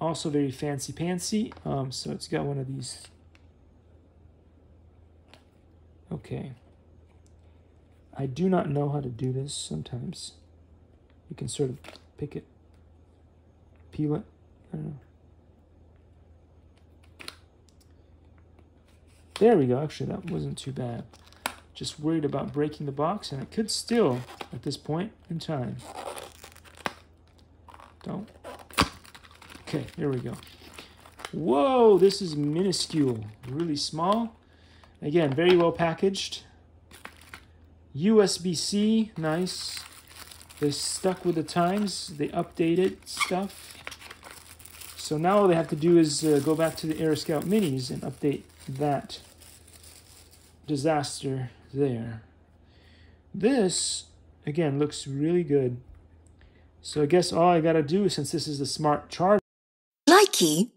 Also very fancy pantsy. Um, so it's got one of these. Okay. I do not know how to do this sometimes. You can sort of pick it, peel it. I don't know. There we go. Actually, that wasn't too bad. Just worried about breaking the box, and it could still at this point in time. Don't. Okay, here we go. Whoa, this is minuscule. Really small. Again, very well packaged. USB-C, nice. They're stuck with the times. They updated stuff. So now all they have to do is uh, go back to the Aeroscout Minis and update that disaster there. This, again, looks really good. So I guess all I gotta do, since this is the smart charger, Likey